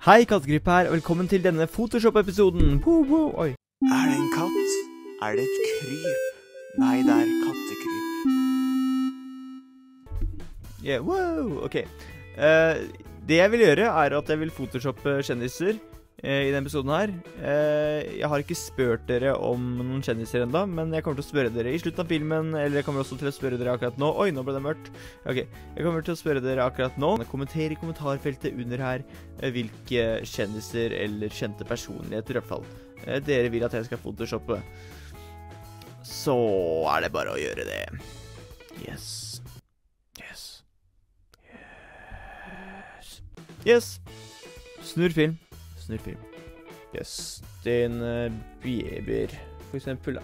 Hei, Kattegrippe her, og velkommen til denne Photoshop-episoden. Er det en katt? Er det et kryp? Nei, det er kattekryp. Yeah, wow, ok. Uh, det jeg vil gjøre, er at jeg vil photoshoppe kjendiser eh, i denne episoden her. Eh, jeg har ikke spurt dere om noen kjendiser ennå, men jeg kommer til å spørre dere i slutten av filmen, eller jeg kommer også til å spørre dere akkurat nå. Oi, nå ble det mørkt. Ok, jeg kommer til å spørre dere akkurat nå. Kommenter i kommentarfeltet under her eh, hvilke kjendiser eller kjente personligheter i hvert fall eh, dere vil at jeg skal photoshoppe. Så er det bare å gjøre det. Yes. Yes. Yes. Yes. Snurr film. Film. Justin uh, Bieber, for eksempel, da.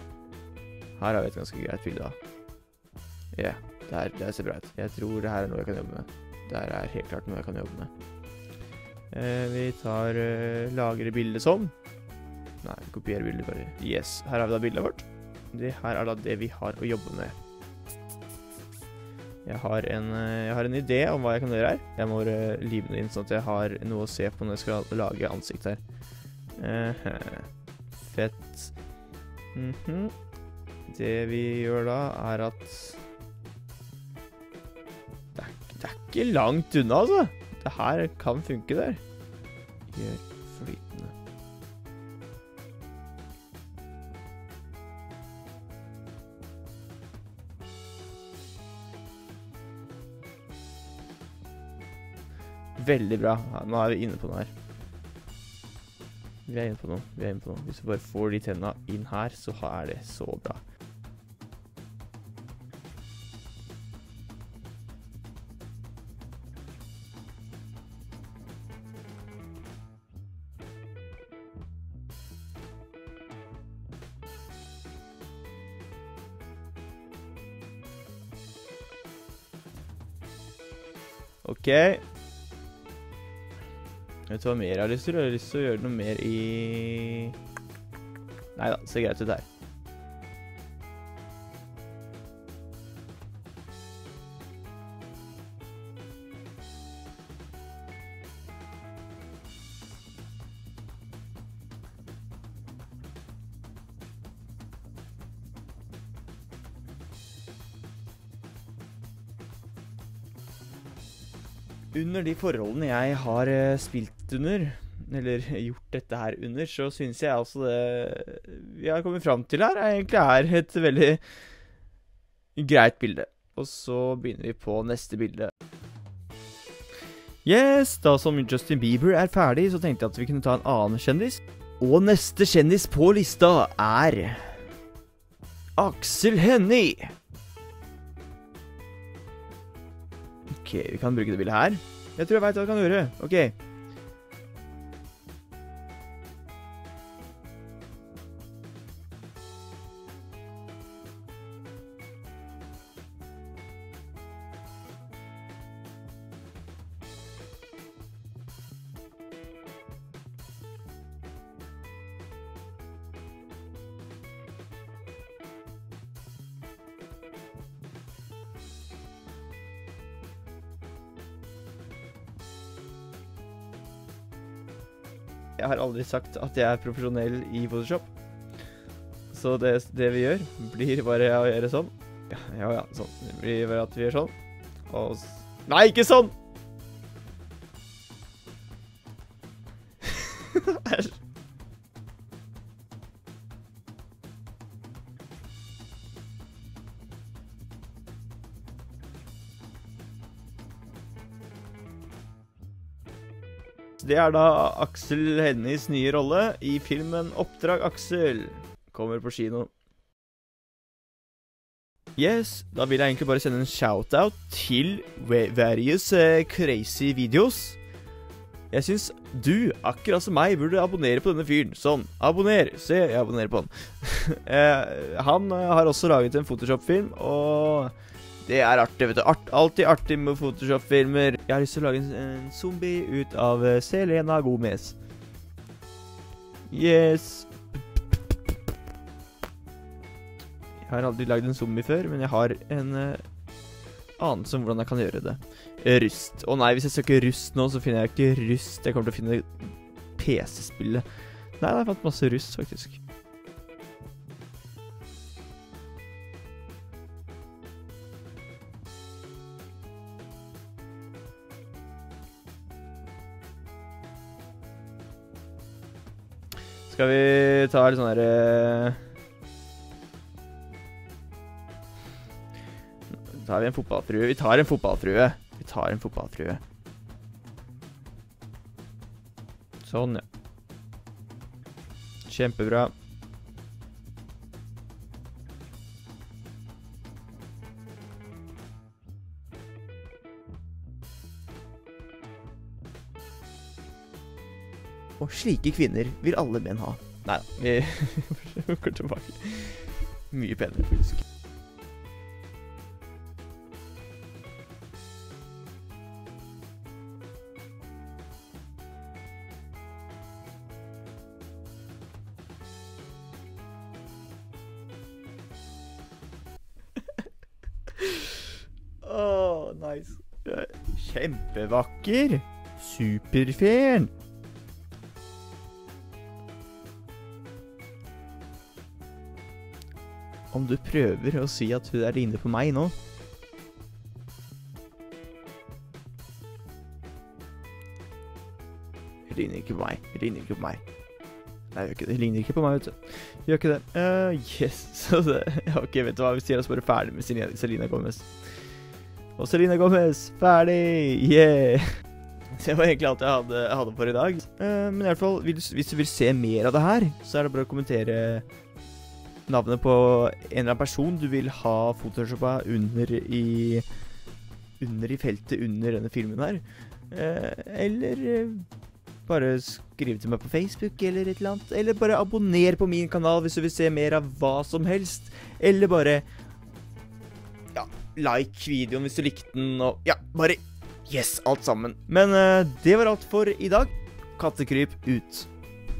Her har vi et ganske greit bilde, da. Ja, det, her, det ser bra ut. Jeg tror det her er noe jeg kan jobbe med. Det her er helt klart noe jeg kan jobbe med. Eh, vi tar eh, lagre bildet som. Nei, vi kopierer bildet bare. Yes, her har vi da bildet vårt. Det her er da det vi har å jobbe med. Jeg har, en, eh, jeg har en idé om hva jeg kan gjøre her. Jeg må uh, live det inn sånn at jeg har noe å se på når jeg skal lage ansikt her. Eh, fett. Mhm. Det vi gjør da, er at det er, det er ikke langt unna, altså. Det her kan funke der. Gjør flytende. Veldig bra. Ja, nå er vi inne på noe her. Vi er inne på noe. vi er inne på noe. Hvis vi bare får de tenna inn her, så er det så bra. OK. Vet du hva mer jeg har lyst til? Jeg har lyst til å gjøre noe mer i Nei da, ser greit ut her. Under de forholdene jeg har eh, spilt under, eller gjort dette her under, så syns jeg altså det vi har kommet fram til her, er egentlig er et veldig greit bilde. Og så begynner vi på neste bilde. Yes, da som Justin Bieber er ferdig, så tenkte jeg at vi kunne ta en annen kjendis. Og neste kjendis på lista er Aksel Hennie. Ok, vi kan bruke det bildet her. Jeg tror jeg veit hva vi kan gjøre. Ok. Jeg har aldri sagt at jeg er profesjonell i Photoshop. Så det, det vi gjør, blir bare å gjøre sånn. Ja, ja, ja, sånn. Det blir bare at vi gjør sånn. Og Nei, ikke sånn! Æsj. Det er da Aksel Hennies nye rolle i filmen 'Oppdrag Aksel'. Kommer på kino. Yes, da vil jeg egentlig bare sende en shout-out til various eh, crazy videos. Jeg syns du, akkurat som meg, burde abonnere på denne fyren. Sånn. Abonner. Se, jeg abonnerer på han. eh, han eh, har også laget en Photoshop-film, og det er artig, vet du. Art, alltid artig med Photoshop-filmer. Jeg har lyst til å lage en, en zombie ut av eh, Selena Gomez. Yes. Jeg har aldri lagd en zombie før, men jeg har en uh, anelse om hvordan jeg kan gjøre det. Rust. Å nei, hvis jeg søker rust nå, så finner jeg ikke rust. Jeg kommer til å finne PC-spillet. Nei, jeg fant masse rust, faktisk. Skal vi ta litt sånn derre tar vi en fotballfrue. Vi tar en fotballfrue. Vi tar en fotballfrue. Sånn, ja. Kjempebra. Og slike kvinner vil alle menn ha. Nei da, vi går tilbake. Mye penere, faktisk. Åh, nice. Kjempevakker. Superfen. Om du prøver å si at hun er inne på meg nå Hun ligner ikke på meg. Hun ligner ikke på meg. Nei, hun gjør ikke det. Ligner ikke på meg, vet du. Hun gjør ikke det. Uh, yes. Så det, ok, vet du hva. Vi sier oss bare ferdig med Selina Gomez. Og Selina Gomez, ferdig! Yeah! Det var egentlig alt jeg hadde, hadde for i dag. Uh, men i hvert fall, hvis, hvis du vil se mer av det her, så er det bare å kommentere navnet på en eller annen person du vil ha photoshoppa under i Under i feltet under denne filmen her. Eh, eller eh, bare skriv til meg på Facebook eller et eller annet. Eller bare abonner på min kanal hvis du vil se mer av hva som helst. Eller bare Ja, like videoen hvis du likte den, og ja, bare Yes, alt sammen. Men eh, det var alt for i dag. Kattekryp ut.